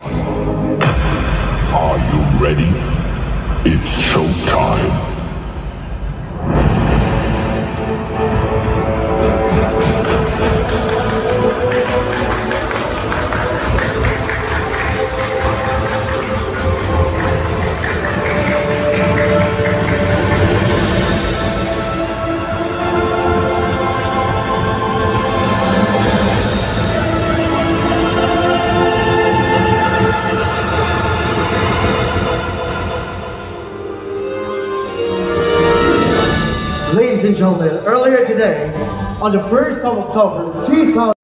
Are you ready? It's showtime. Ladies and gentlemen, earlier today, on the 1st of October 2000,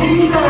Peter.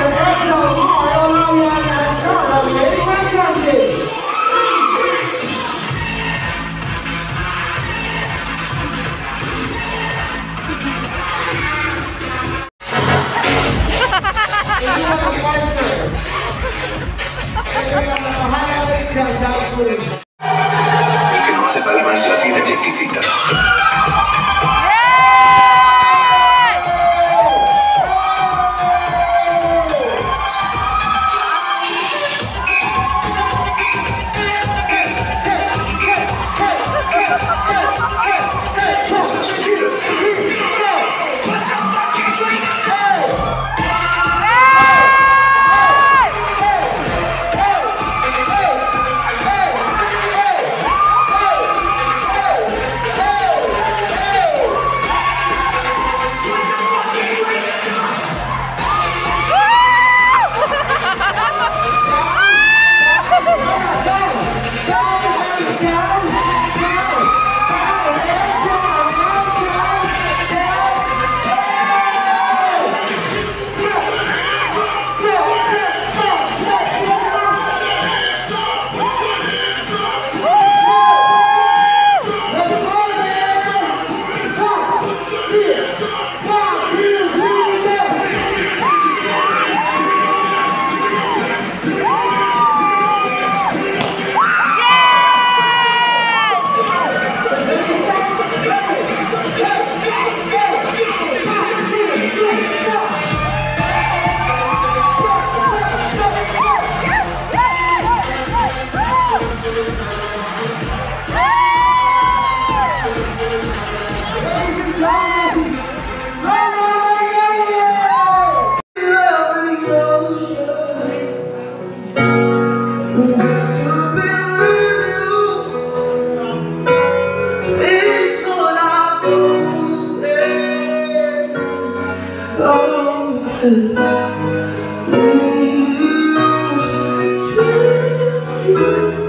Deus.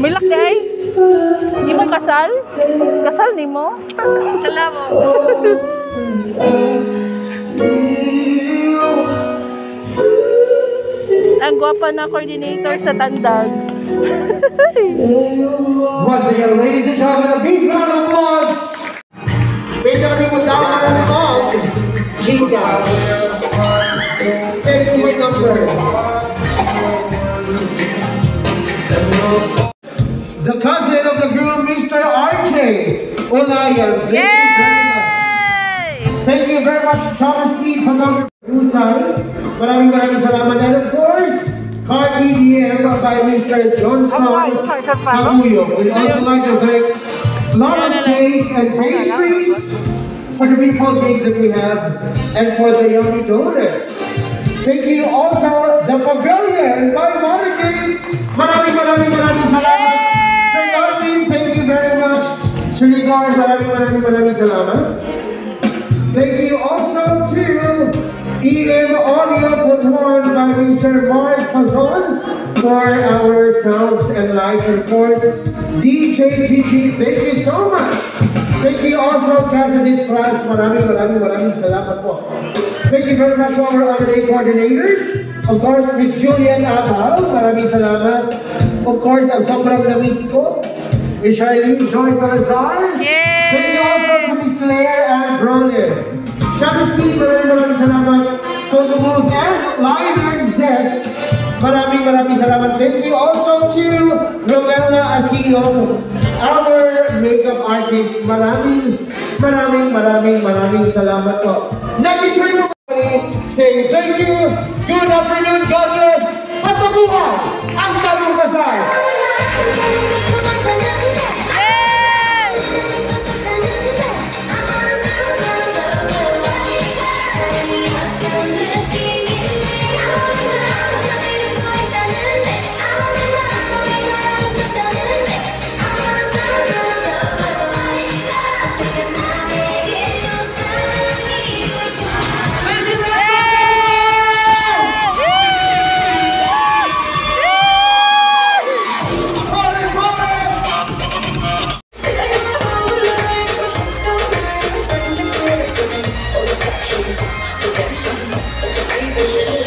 Milak guys. Di mo kasal? Kasal ni mo? Salamat. Ang gwapa na coordinator sa Tandag. Once again, ladies and gentlemen, a big round of applause. Medyo kami mo down na ko. Chica. Send to my number. Olayan. Thank you very much. Yay! Thank you very much, Thomas Speed Photography. Usay. Maraming maraming salamat. And of course, card BDM by Mr. Johnson Cabuyo. We'd also like to thank Flawless Cake and Pastries for the beautiful cake that we have and for the yummy donuts. Thank you also the pavilion by Watergate. Maraming maraming maraming salamat. Sir Ligar, maraming maraming maraming salamat. Thank you also to EM Audio Butuan by Mr. Mark Fazon for our sounds and lights. Of course, DJ Gigi, thank you so much. Thank you also, Cassidy's class. Maraming, maraming, maraming salamat po. Thank you very much to our holiday coordinators. Of course, Miss Julian Abal, maraming salamat. Of course, ang sobrang namiss ko, Miss Charlene Joy Salazar. Yay! Thank you also to Miss Claire and Bronis. Shadow Speaker, maraming salamat. So the move and Lion and Zest, maraming maraming salamat. Thank you also to Rowella Asilo, our makeup artist. Maraming, maraming, maraming, maraming salamat po. Nag-enjoy mo saying thank you, good afternoon, God bless, at mabuhay ang bagong kasal. Thank you.